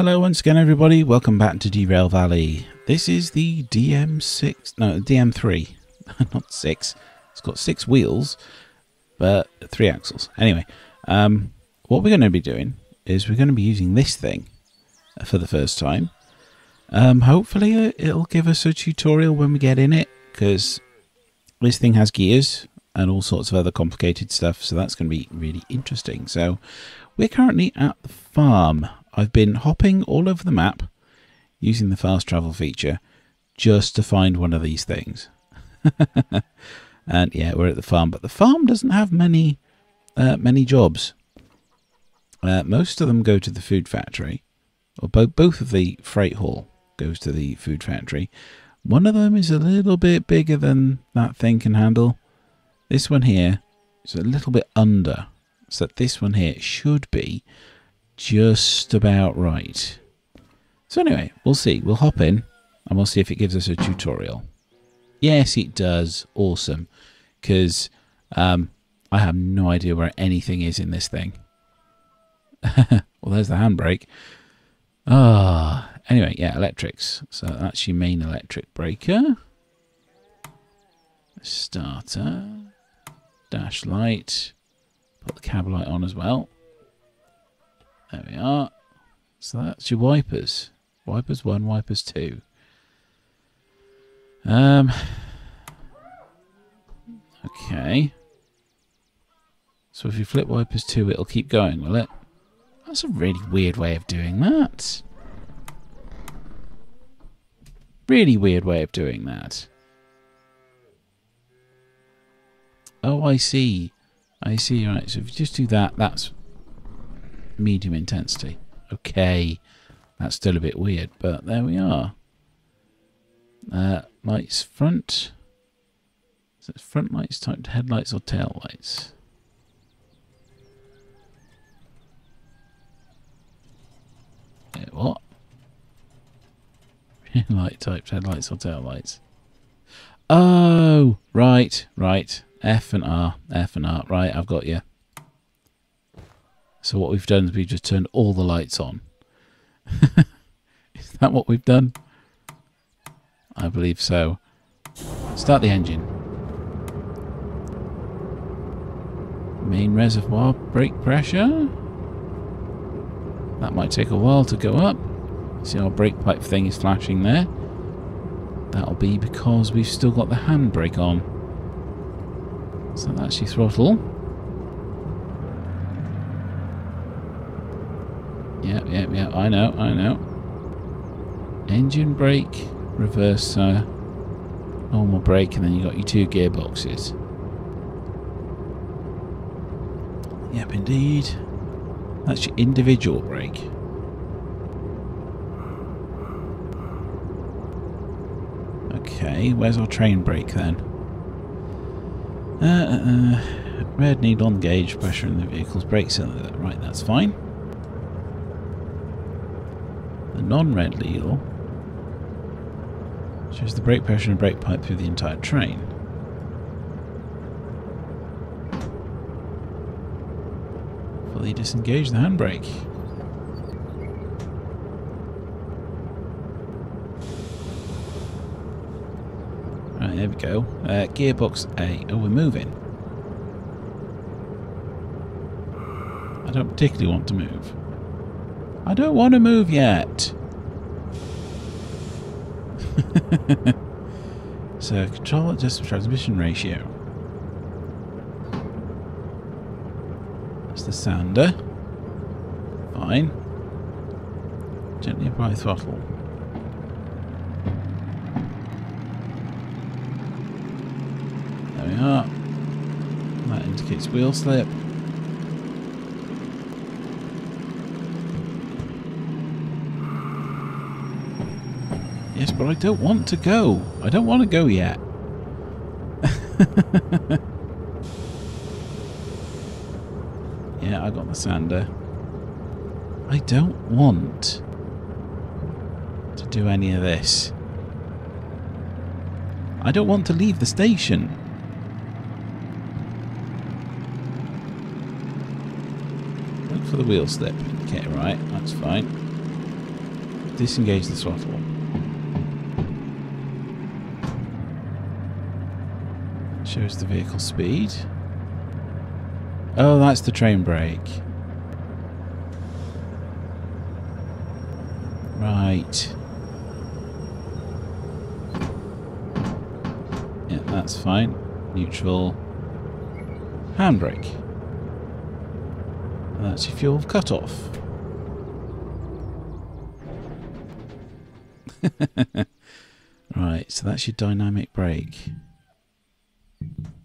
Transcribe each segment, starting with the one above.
Hello once again everybody, welcome back to Derail Valley. This is the DM6, no DM3, not 6. It's got 6 wheels, but 3 axles. Anyway, um, what we're going to be doing is we're going to be using this thing for the first time. Um, hopefully it'll give us a tutorial when we get in it, because this thing has gears and all sorts of other complicated stuff, so that's going to be really interesting. So we're currently at the farm. I've been hopping all over the map using the fast travel feature just to find one of these things. and yeah, we're at the farm, but the farm doesn't have many uh, many jobs. Uh, most of them go to the food factory, or bo both of the freight hall goes to the food factory. One of them is a little bit bigger than that thing can handle. This one here is a little bit under, so this one here should be just about right. So anyway, we'll see. We'll hop in and we'll see if it gives us a tutorial. Yes, it does. Awesome. Because um, I have no idea where anything is in this thing. well, there's the handbrake. Ah, oh, anyway, yeah, electrics. So that's your main electric breaker. Starter. Dash light. Put the cab light on as well. There we are. So that's your wipers. Wipers 1, wipers 2. Um. Okay. So if you flip wipers 2, it'll keep going, will it? That's a really weird way of doing that. Really weird way of doing that. Oh, I see. I see, right. So if you just do that, that's medium intensity. Okay, that's still a bit weird, but there we are. Uh, lights front. Is it front lights typed headlights or tail lights? Yeah, what? Light typed headlights or tail lights? Oh, right, right. F and R, F and R. Right, I've got you. So what we've done is we've just turned all the lights on. is that what we've done? I believe so. Start the engine. Main reservoir brake pressure. That might take a while to go up. See our brake pipe thing is flashing there. That'll be because we've still got the handbrake on. So that's your throttle. Yeah, yeah, yeah. I know, I know. Engine brake, reverse, uh, normal brake, and then you got your two gearboxes. Yep, indeed. That's your individual brake. Okay, where's our train brake then? Uh, uh, uh, red needle on gauge, pressure in the vehicle's brake cylinder. Right, that's fine non-red needle shows the brake pressure and brake pipe through the entire train. Fully disengage the handbrake. Right, there we go. Uh, gearbox A. Oh, we're moving. I don't particularly want to move. I don't want to move yet. so control adjust transmission ratio. That's the sander. Fine. Gently apply throttle. There we are. That indicates wheel slip. Yes, but I don't want to go. I don't want to go yet. yeah, I got the sander. I don't want to do any of this. I don't want to leave the station. Look for the wheel slip. Okay, right, that's fine. disengage the throttle. Shows the vehicle speed. Oh, that's the train brake. Right. Yeah, that's fine. Neutral. Handbrake. And that's your fuel cut-off. right, so that's your dynamic brake.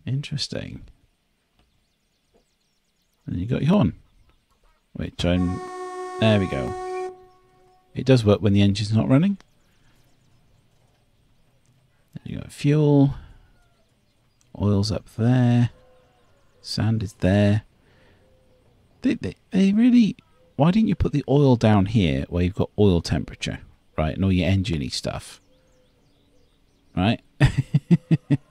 Interesting. And you got your horn. Wait, and... There we go. It does work when the engine's not running. You got fuel. Oil's up there. Sand is there. They, they, they really... Why didn't you put the oil down here where you've got oil temperature? Right, and all your engine stuff. Right?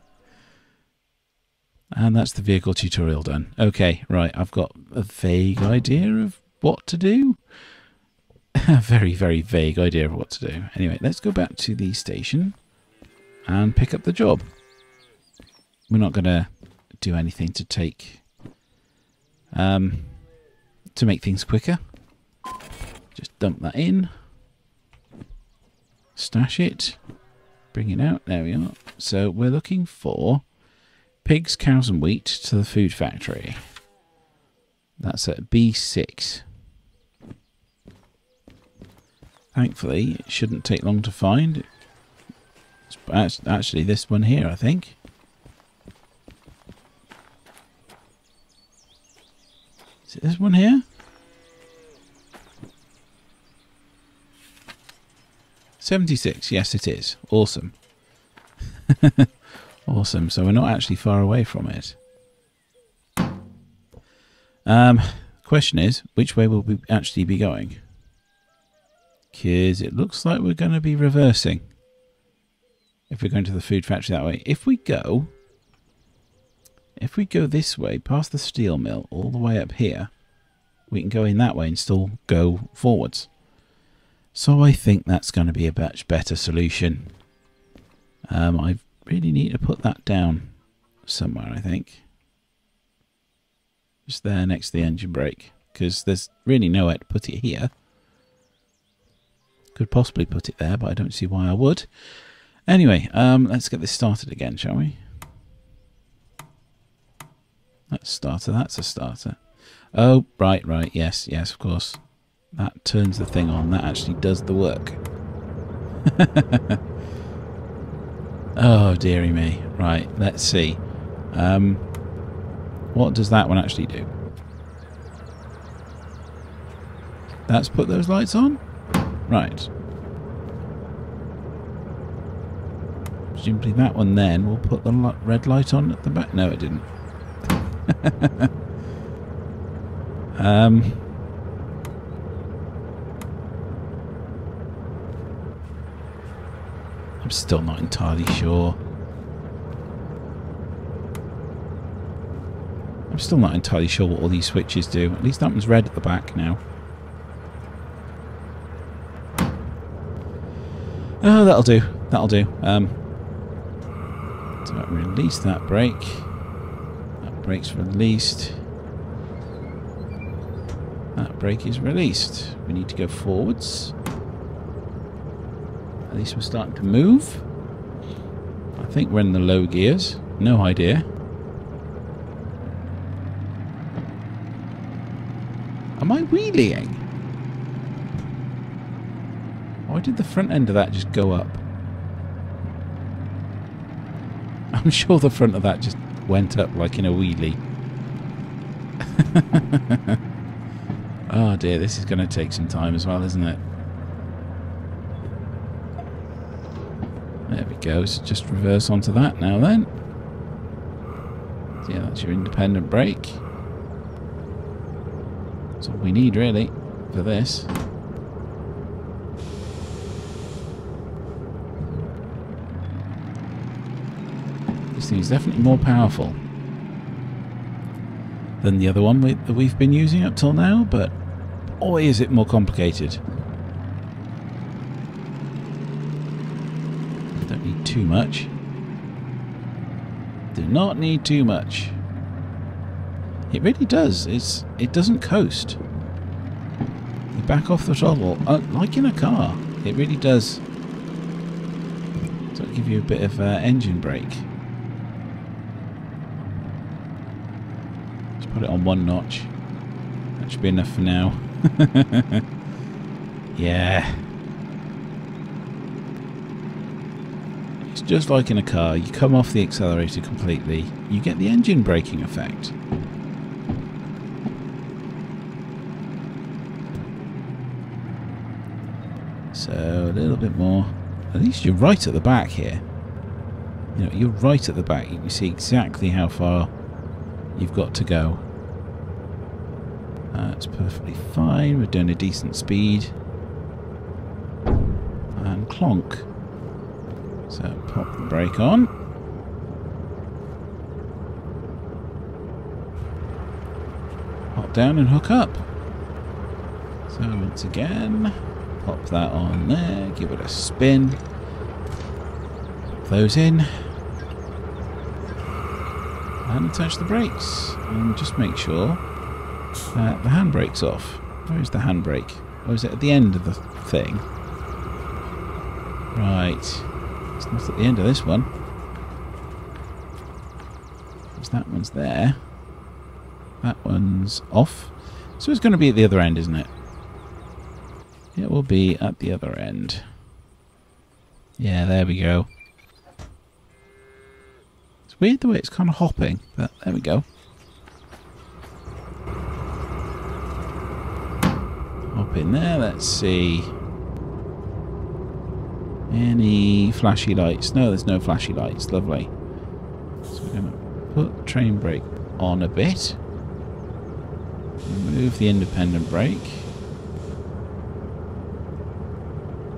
And that's the vehicle tutorial done. Okay, right, I've got a vague idea of what to do. a very, very vague idea of what to do. Anyway, let's go back to the station and pick up the job. We're not going to do anything to take... Um, to make things quicker. Just dump that in. Stash it. Bring it out. There we are. So we're looking for pigs, cows and wheat to the food factory. That's at B6. Thankfully, it shouldn't take long to find. It's actually this one here, I think. Is it this one here? Seventy-six. Yes, it is. Awesome. Awesome. So we're not actually far away from it. Um, question is, which way will we actually be going? Because it looks like we're going to be reversing. If we're going to the food factory that way. If we go... If we go this way, past the steel mill, all the way up here, we can go in that way and still go forwards. So I think that's going to be a much better solution. Um, I've really need to put that down somewhere, I think. Just there next to the engine brake. Because there's really nowhere to put it here. Could possibly put it there, but I don't see why I would. Anyway, um, let's get this started again, shall we? That's starter, that's a starter. Oh, right, right, yes, yes, of course. That turns the thing on, that actually does the work. Oh, dearie me. Right, let's see. Um, what does that one actually do? That's put those lights on? Right. Presumably that one then will put the red light on at the back. No, it didn't. um... I'm still not entirely sure. I'm still not entirely sure what all these switches do. At least that one's red at the back now. Oh, that'll do. That'll do. Um, so release that brake. That brake's released. That brake is released. We need to go forwards. At least we're starting to move. I think we're in the low gears. No idea. Am I wheeling? Why did the front end of that just go up? I'm sure the front of that just went up like in a wheelie. oh dear, this is going to take some time as well, isn't it? There we go. So just reverse onto that now then. So yeah, that's your independent brake. That's all we need really for this. This thing is definitely more powerful than the other one we, that we've been using up till now, but boy is it more complicated. Too much. Do not need too much. It really does. It's It doesn't coast. You back off the throttle, uh, like in a car. It really does. So give you a bit of uh, engine brake. Just put it on one notch. That should be enough for now. yeah. It's just like in a car. You come off the accelerator completely. You get the engine braking effect. So a little bit more. At least you're right at the back here. You know, you're right at the back. You can see exactly how far you've got to go. That's perfectly fine. We're doing a decent speed. And clonk. So pop the brake on. Hop down and hook up. So once again, pop that on there, give it a spin. Pop those in. And attach the brakes. And just make sure that the handbrake's off. Where is the handbrake? Or is it at the end of the thing? Right. It's not at the end of this one. Because that one's there. That one's off. So it's going to be at the other end, isn't it? It will be at the other end. Yeah, there we go. It's weird the way it's kind of hopping, but there we go. Hop in there, let's see. Any flashy lights? No, there's no flashy lights. Lovely. So we're going to put train brake on a bit. Remove the independent brake.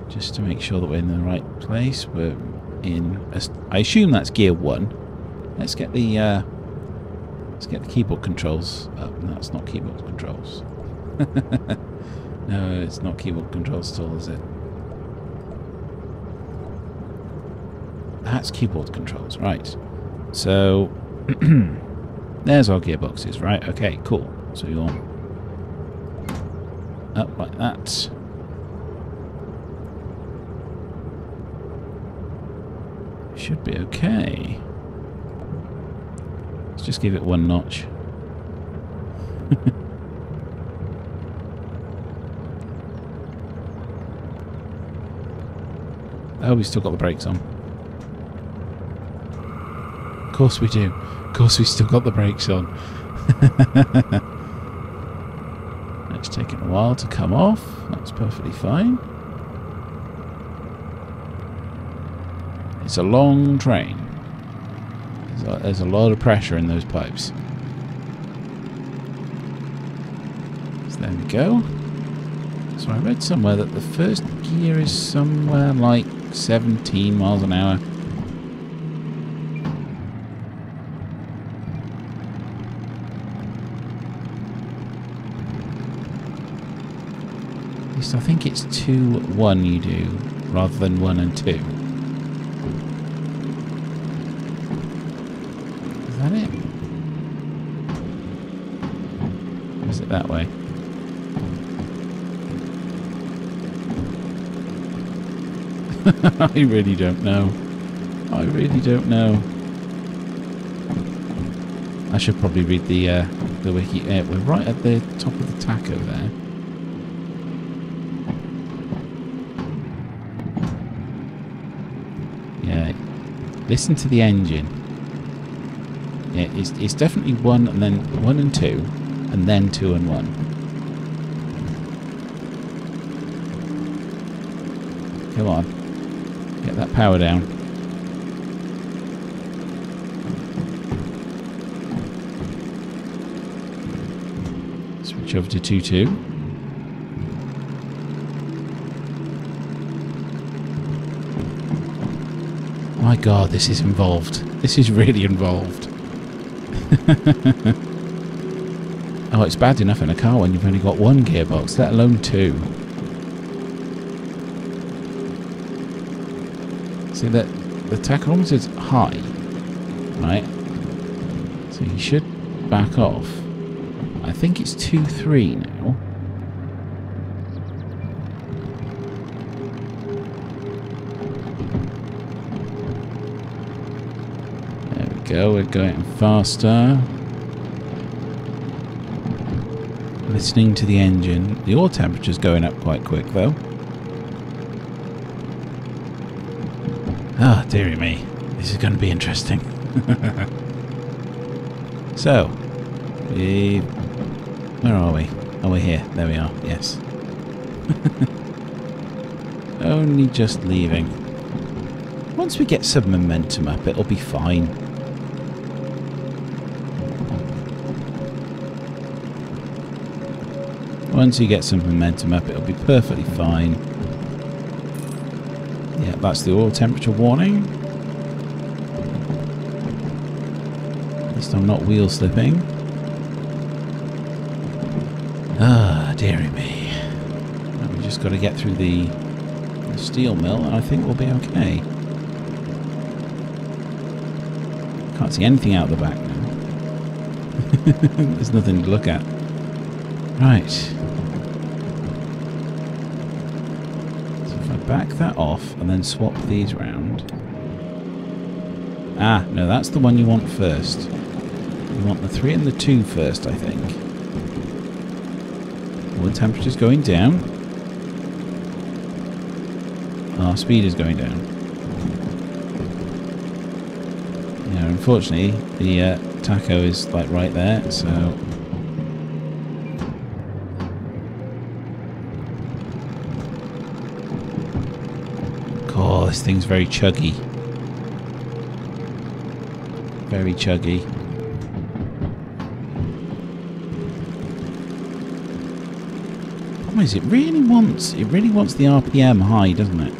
Just to make sure that we're in the right place. We're in... A, I assume that's gear one. Let's get the... Uh, let's get the keyboard controls up. No, it's not keyboard controls. no, it's not keyboard controls at all, is it? That's keyboard controls, right. So, there's our gearboxes, right? Okay, cool. So you're up like that. Should be okay. Let's just give it one notch. oh, we still got the brakes on course we do. Of course we've still got the brakes on. it's taken a while to come off. That's perfectly fine. It's a long train. There's a, there's a lot of pressure in those pipes. So there we go. So I read somewhere that the first gear is somewhere like 17 miles an hour. Least I think it's 2, 1 you do, rather than 1 and 2. Is that it? Or is it that way? I really don't know. I really don't know. I should probably read the uh, the wiki. Uh, we're right at the top of the tacho there. Listen to the engine. Yeah, it's, it's definitely one and then one and two, and then two and one. Come on. Get that power down. Switch over to 2-2. My god, this is involved. This is really involved. oh, it's bad enough in a car when you've only got one gearbox, let alone two. See that the tachometer's high, right? So you should back off. I think it's 2-3 now. Go, we're going faster. Listening to the engine. The oil temperature's going up quite quick though. Ah, oh, dearie me. This is going to be interesting. so, we... Where are we? Oh, we're here. There we are. Yes. Only just leaving. Once we get some momentum up, it'll be fine. Once you get some momentum up, it'll be perfectly fine. Yeah, that's the oil temperature warning. At least I'm not wheel slipping. Ah, dearie me. we just got to get through the, the steel mill and I think we'll be okay. Can't see anything out the back now. There's nothing to look at. Right. Back that off and then swap these round. Ah, no, that's the one you want first. You want the 3 and the 2 first, I think. Well, the temperature's going down. Our speed is going down. Yeah, unfortunately, the uh, tacho is like right there, so this thing's very chuggy. Very chuggy. Problem is, it really wants it really wants the RPM high, doesn't it?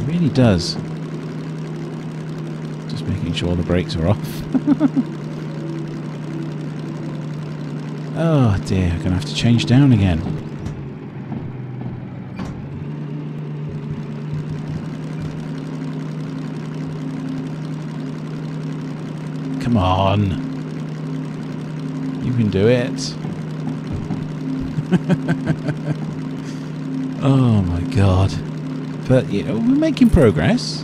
It really does. Just making sure the brakes are off. oh dear, I'm gonna have to change down again. Come on. You can do it. oh my god. But, you know, we're making progress.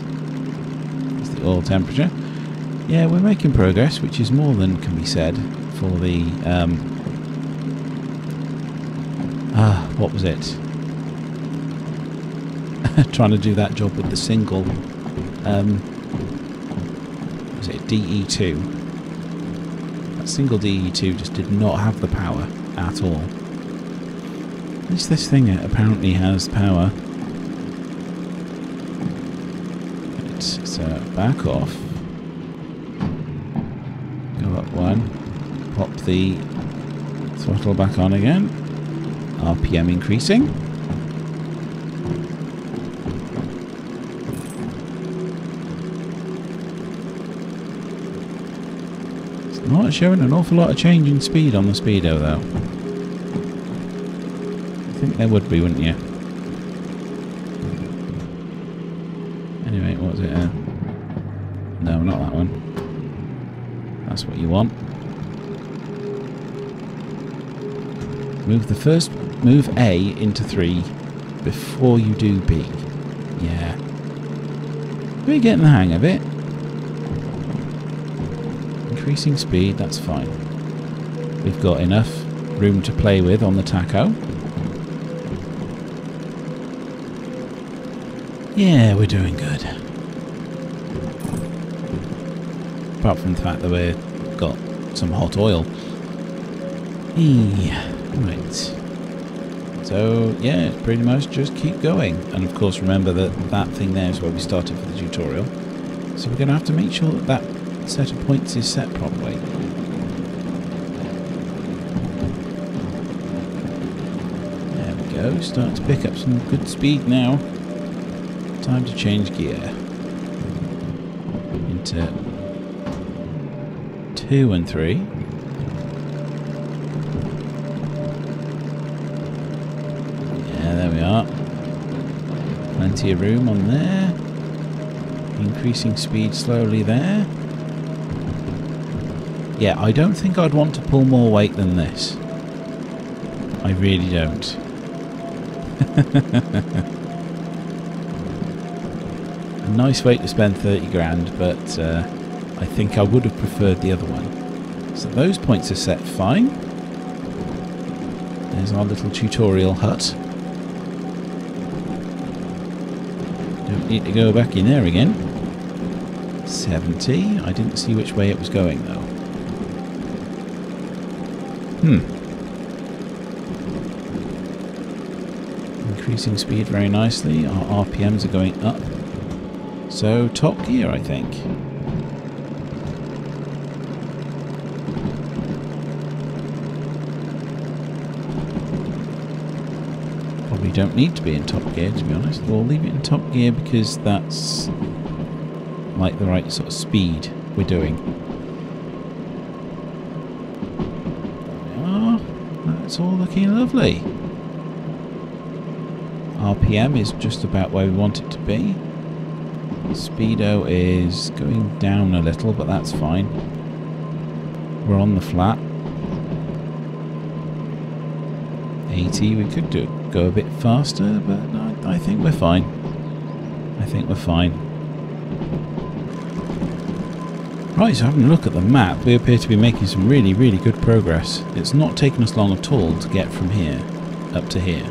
It's the oil temperature. Yeah, we're making progress, which is more than can be said for the... Um, ah, what was it? Trying to do that job with the single... Um, was it DE2? That single DE2 just did not have the power at all. At least this thing apparently has power. so back off. Go up one. Pop the throttle back on again. RPM increasing. Not showing an awful lot of change in speed on the speedo though. I think there would be, wouldn't you? Anyway, what was it? Uh, no, not that one. That's what you want. Move the first, move A into 3 before you do B. Yeah. We're getting the hang of it increasing speed, that's fine. We've got enough room to play with on the tacho. Yeah, we're doing good. Apart from the fact that we've got some hot oil. Yeah, right. So, yeah, pretty much just keep going. And of course, remember that that thing there is where we started for the tutorial. So we're going to have to make sure that that set of points is set properly. There we go, starting to pick up some good speed now. Time to change gear. Into 2 and 3. Yeah, there we are. Plenty of room on there. Increasing speed slowly there. Yeah, I don't think I'd want to pull more weight than this. I really don't. A nice way to spend 30 grand, but uh, I think I would have preferred the other one. So those points are set fine. There's our little tutorial hut. Don't need to go back in there again. 70. I didn't see which way it was going though. Hmm. Increasing speed very nicely. Our RPMs are going up. So, top gear, I think. Probably don't need to be in top gear, to be honest. We'll leave it in top gear because that's like the right sort of speed we're doing. That's all looking lovely. RPM is just about where we want it to be. Speedo is going down a little, but that's fine. We're on the flat. 80, we could do go a bit faster, but I, I think we're fine. I think we're fine. Right, so having a look at the map, we appear to be making some really, really good progress. It's not taken us long at all to get from here up to here.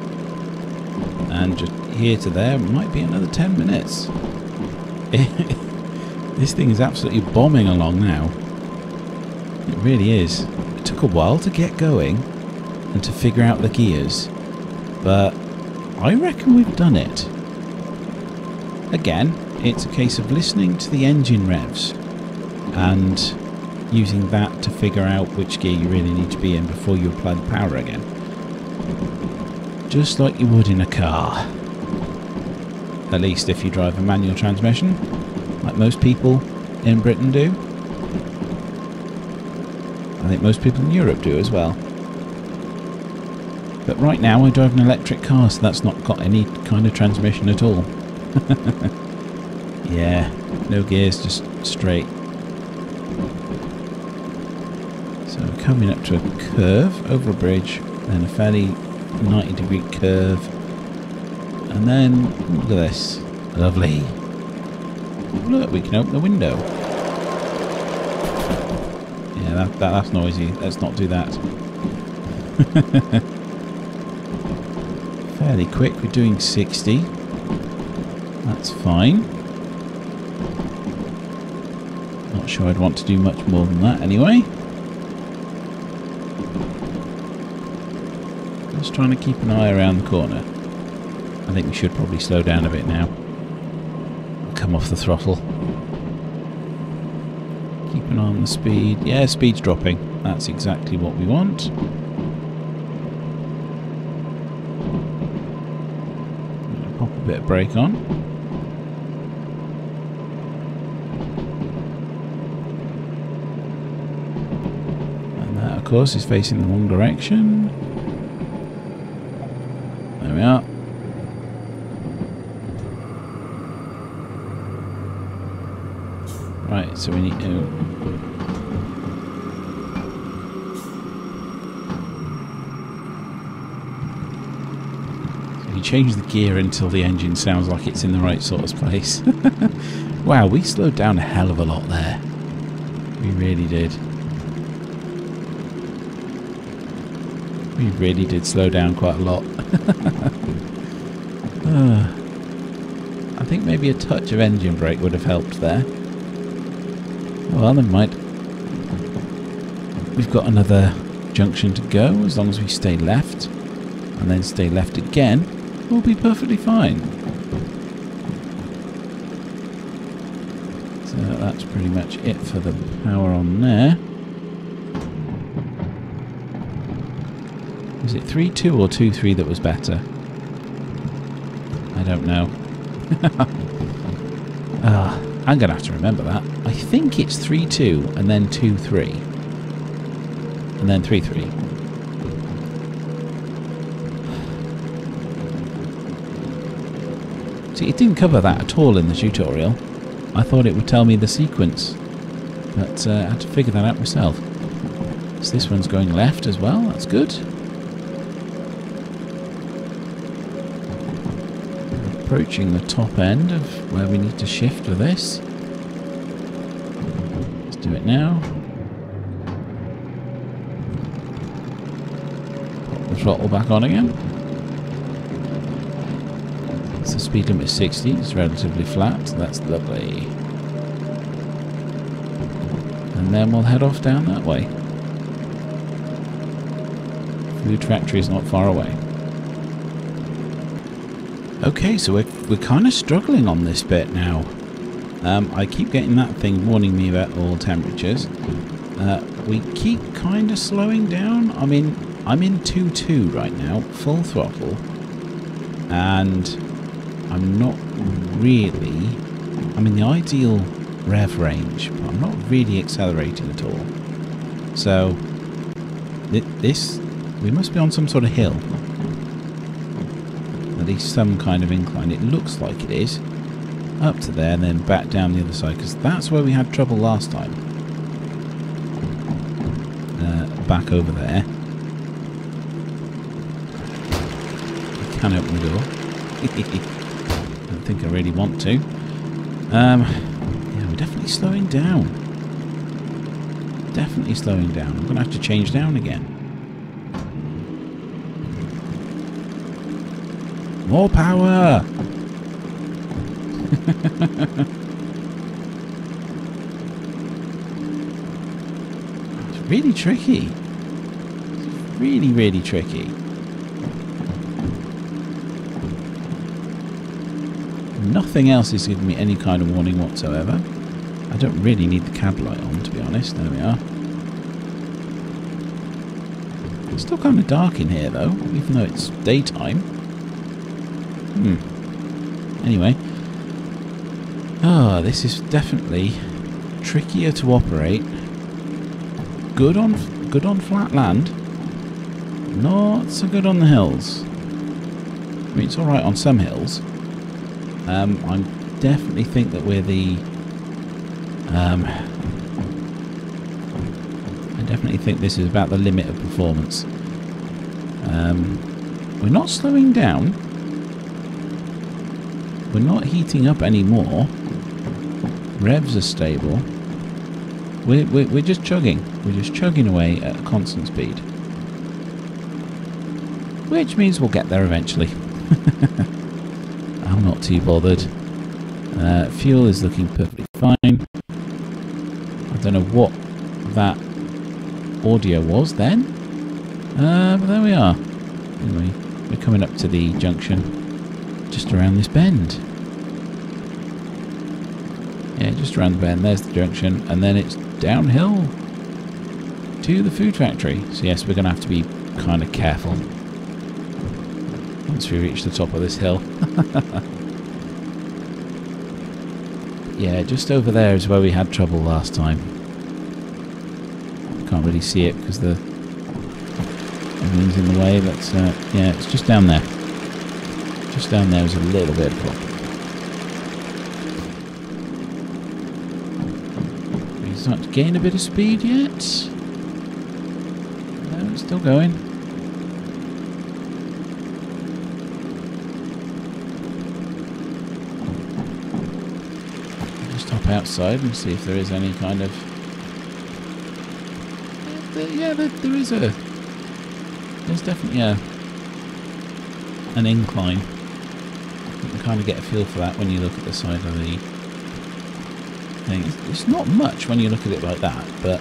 And just here to there might be another 10 minutes. this thing is absolutely bombing along now. It really is. It took a while to get going and to figure out the gears, but I reckon we've done it. Again, it's a case of listening to the engine revs and using that to figure out which gear you really need to be in before you apply the power again. Just like you would in a car. At least if you drive a manual transmission, like most people in Britain do. I think most people in Europe do as well. But right now I drive an electric car, so that's not got any kind of transmission at all. yeah, no gears, just straight. Coming up to a curve over a bridge, then a fairly 90 degree curve, and then look at this, lovely. Look, we can open the window. Yeah, that, that that's noisy. Let's not do that. fairly quick. We're doing 60. That's fine. Not sure I'd want to do much more than that anyway. Just trying to keep an eye around the corner. I think we should probably slow down a bit now. come off the throttle. Keep an eye on the speed. Yeah, speed's dropping. That's exactly what we want. Pop a bit of brake on. And that, of course, is facing the wrong direction. There we are. Right, so we need to... You change the gear until the engine sounds like it's in the right sort of place. wow, we slowed down a hell of a lot there. We really did. We really did slow down quite a lot. uh, I think maybe a touch of engine brake would have helped there. Well, never mind. We've got another junction to go. As long as we stay left and then stay left again, we'll be perfectly fine. So that's pretty much it for the power on there. Is it 3-2 or 2-3 that was better? I don't know. I'm going to have to remember that. I think it's 3-2 and then 2-3. And then 3-3. See, it didn't cover that at all in the tutorial. I thought it would tell me the sequence, but uh, I had to figure that out myself. So this one's going left as well, that's good. Approaching the top end of where we need to shift for this. Let's do it now. Pop the throttle back on again. So speed limit is 60, it's relatively flat, that's lovely. And then we'll head off down that way. Food factory is not far away. Okay, so we're, we're kind of struggling on this bit now. Um, I keep getting that thing warning me about all temperatures. Uh, we keep kind of slowing down. I mean, I'm in 2.2 right now, full throttle. And I'm not really... I'm in the ideal rev range, but I'm not really accelerating at all. So, th this... We must be on some sort of hill least some kind of incline. It looks like it is. Up to there and then back down the other side because that's where we had trouble last time. Uh, back over there. I can open the door. I don't think I really want to. Um, yeah, we're definitely slowing down. Definitely slowing down. I'm going to have to change down again. More power! it's really tricky. It's really, really tricky. Nothing else is giving me any kind of warning whatsoever. I don't really need the cab light on, to be honest. There we are. It's still kind of dark in here, though, even though it's daytime. Hmm. Anyway. Ah, oh, this is definitely trickier to operate. Good on good on flat land. Not so good on the hills. I mean, it's all right on some hills. Um, I definitely think that we're the. Um, I definitely think this is about the limit of performance. Um, we're not slowing down. We're not heating up anymore. Revs are stable. We're, we're, we're just chugging. We're just chugging away at a constant speed. Which means we'll get there eventually. I'm not too bothered. Uh, fuel is looking perfectly fine. I don't know what that audio was then. Uh, but there we are. Anyway, we're coming up to the junction just around this bend. Yeah, just around the bend. There's the junction. And then it's downhill to the food factory. So yes, we're going to have to be kind of careful once we reach the top of this hill. yeah, just over there is where we had trouble last time. Can't really see it because the everything's in the way, but uh, yeah, it's just down there. Just down there is a little bit of problem. He's starting to gain a bit of speed yet. No, it's still going. Just hop outside and see if there is any kind of... Yeah, there, there is a... There's definitely a an incline kind of get a feel for that when you look at the side of the thing. It's not much when you look at it like that, but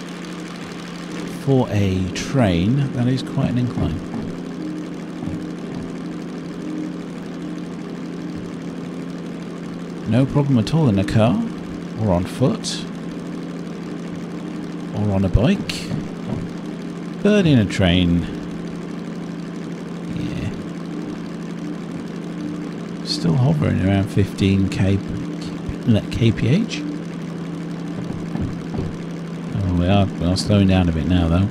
for a train, that is quite an incline. No problem at all in a car, or on foot, or on a bike, but in a train, still hovering around 15 k kph. Oh, we are, we are slowing down a bit now, though.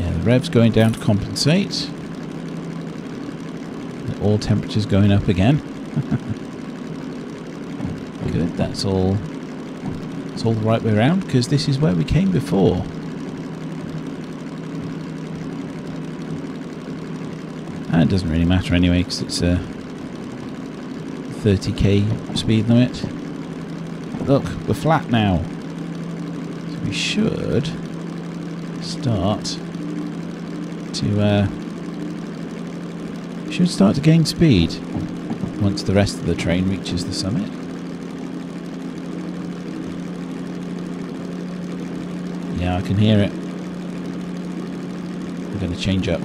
Yeah, the rev's going down to compensate. All temperatures going up again. good. That's all. It's all the right way around because this is where we came before. And it doesn't really matter anyway because it's a 30k speed limit. Look, we're flat now. So we should start to uh, should start to gain speed once the rest of the train reaches the summit. Yeah, I can hear it. We're going to change up.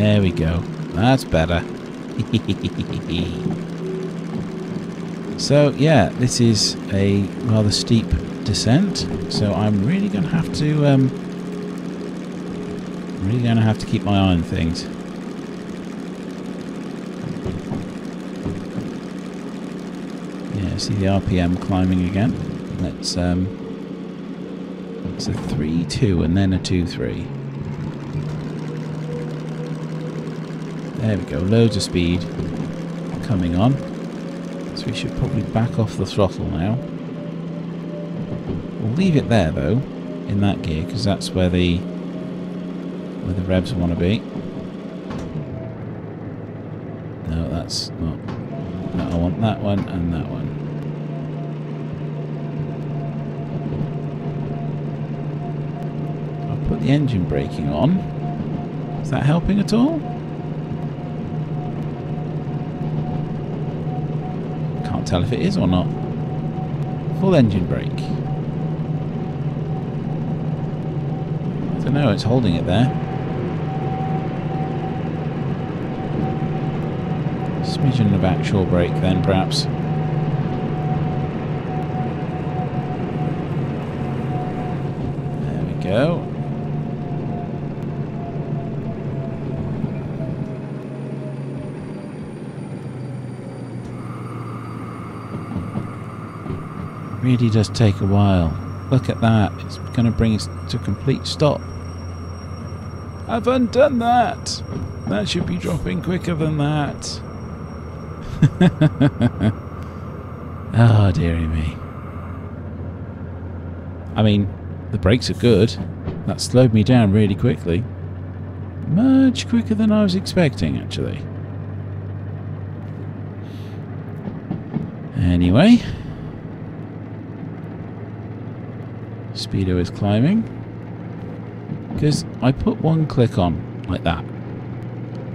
There we go. That's better. so, yeah, this is a rather steep descent. So I'm really going to have to... Um, really going to have to keep my eye on things. Yeah, see the RPM climbing again. Let's... Um, it's a 3-2 and then a 2-3. There we go, loads of speed coming on. So we should probably back off the throttle now. We'll leave it there though, in that gear, because that's where the where the revs want to be. No, that's not. No, I want that one and that one. I'll put the engine braking on. Is that helping at all? Tell if it is or not. Full engine brake. I don't know, it's holding it there. Smidgen of actual brake then, perhaps. There we go. Really does take a while. Look at that. It's going to bring us to a complete stop. I haven't done that. That should be dropping quicker than that. oh, dearie me. I mean, the brakes are good. That slowed me down really quickly. Much quicker than I was expecting, actually. Anyway, Speedo is climbing. Because I put one click on like that.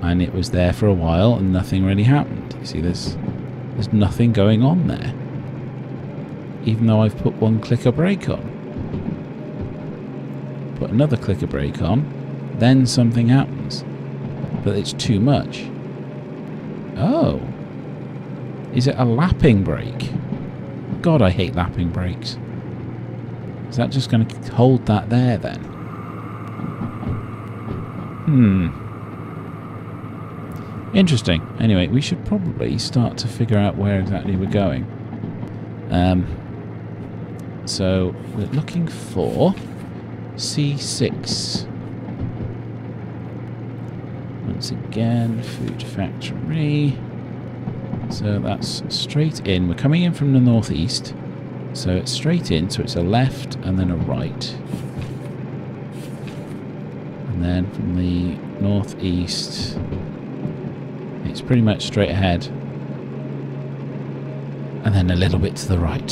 And it was there for a while and nothing really happened. You see, there's, there's nothing going on there. Even though I've put one clicker brake on. Put another clicker brake on. Then something happens. But it's too much. Oh. Is it a lapping brake? God, I hate lapping brakes. Is that just going to hold that there then? Hmm. Interesting. Anyway, we should probably start to figure out where exactly we're going. Um, so, we're looking for C6. Once again, food factory. So that's straight in. We're coming in from the northeast. So it's straight in, so it's a left and then a right. And then from the northeast, it's pretty much straight ahead. And then a little bit to the right.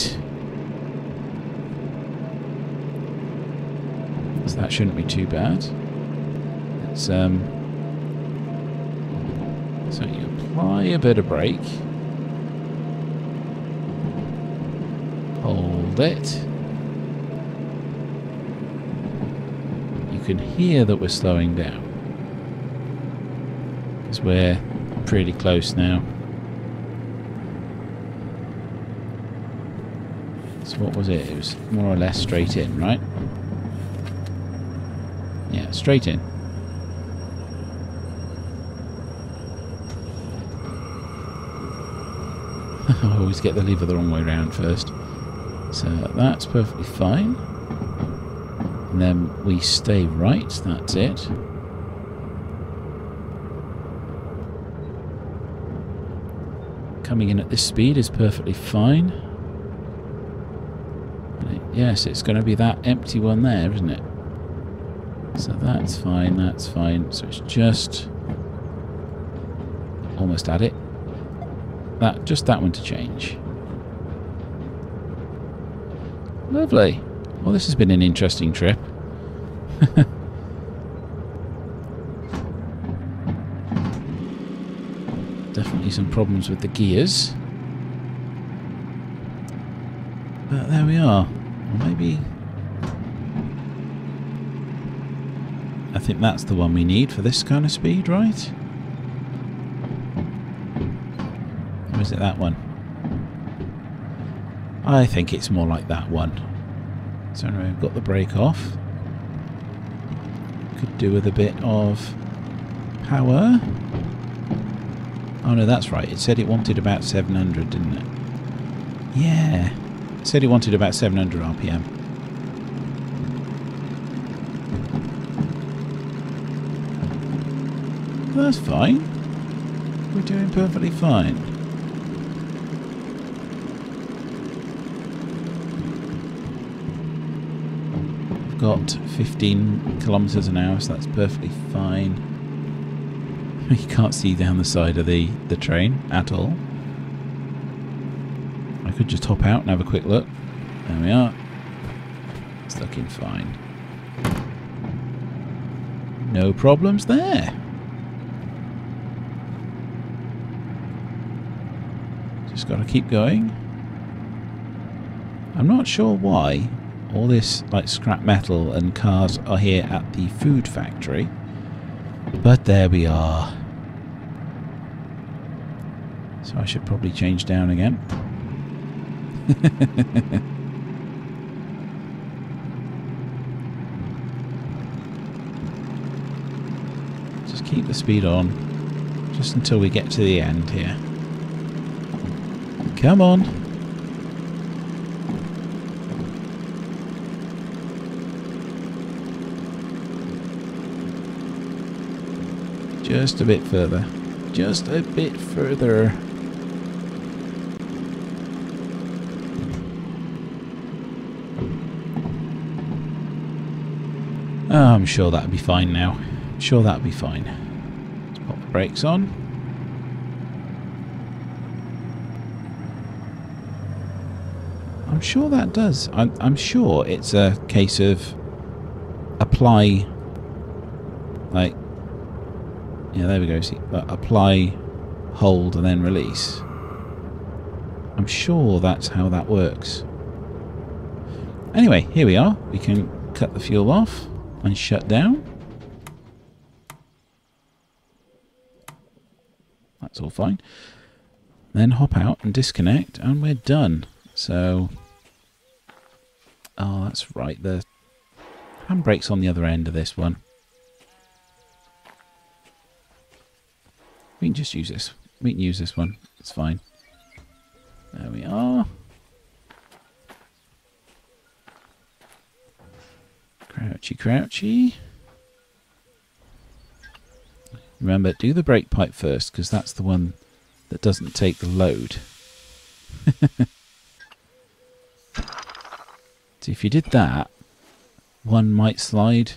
So that shouldn't be too bad. It's um so you apply a bit of brake. It. You can hear that we're slowing down. Because we're pretty close now. So what was it? It was more or less straight in, right? Yeah, straight in. I always get the lever the wrong way around first. So that's perfectly fine. And then we stay right, that's it. Coming in at this speed is perfectly fine. Yes, it's going to be that empty one there, isn't it? So that's fine, that's fine. So it's just almost at it. That just that one to change. Lovely. Well, this has been an interesting trip. Definitely some problems with the gears. But there we are. maybe... I think that's the one we need for this kind of speed, right? Or is it that one? I think it's more like that one. So anyway, we've got the brake off. Could do with a bit of power. Oh no, that's right. It said it wanted about 700, didn't it? Yeah. It said it wanted about 700 RPM. That's fine. We're doing perfectly fine. I've 15 kilometres an hour, so that's perfectly fine. You can't see down the side of the, the train at all. I could just hop out and have a quick look. There we are. It's looking fine. No problems there. Just got to keep going. I'm not sure why all this like scrap metal and cars are here at the food factory. But there we are. So I should probably change down again. Just keep the speed on. Just until we get to the end here. Come on. Just a bit further. Just a bit further. Oh, I'm sure that'll be fine now. I'm sure that'll be fine. Let's pop the brakes on. I'm sure that does. I'm, I'm sure it's a case of apply, like, yeah, there we go. See, uh, apply, hold, and then release. I'm sure that's how that works. Anyway, here we are. We can cut the fuel off and shut down. That's all fine. Then hop out and disconnect and we're done. So, oh, that's right. The handbrake's on the other end of this one. We can just use this. We can use this one. It's fine. There we are. Crouchy, crouchy. Remember, do the brake pipe first, because that's the one that doesn't take the load. so if you did that, one might slide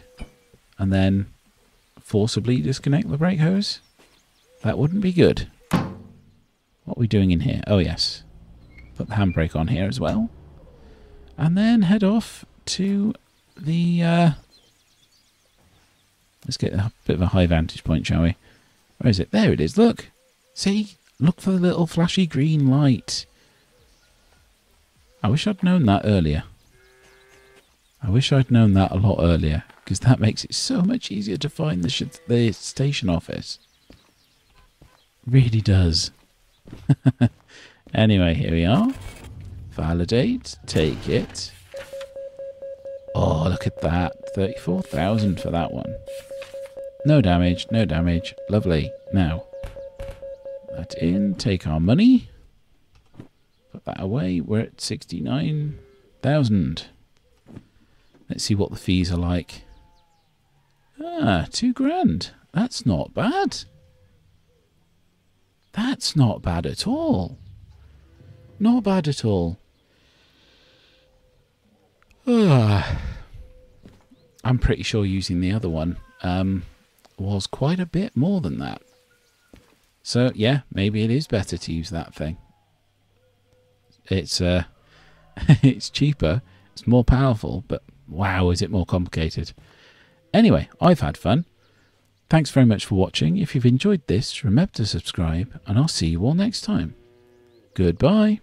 and then forcibly disconnect the brake hose. That wouldn't be good. What are we doing in here? Oh, yes. Put the handbrake on here as well. And then head off to the... Uh, let's get a bit of a high vantage point, shall we? Where is it? There it is. Look. See? Look for the little flashy green light. I wish I'd known that earlier. I wish I'd known that a lot earlier, because that makes it so much easier to find the, the station office. Really does. anyway, here we are. Validate. Take it. Oh, look at that. 34,000 for that one. No damage, no damage. Lovely. Now, that in, take our money. Put that away. We're at 69,000. Let's see what the fees are like. Ah, two grand. That's not bad. That's not bad at all. Not bad at all. Ah. I'm pretty sure using the other one um, was quite a bit more than that. So yeah, maybe it is better to use that thing. It's uh, it's cheaper, it's more powerful, but wow, is it more complicated? Anyway, I've had fun. Thanks very much for watching. If you've enjoyed this, remember to subscribe, and I'll see you all next time. Goodbye.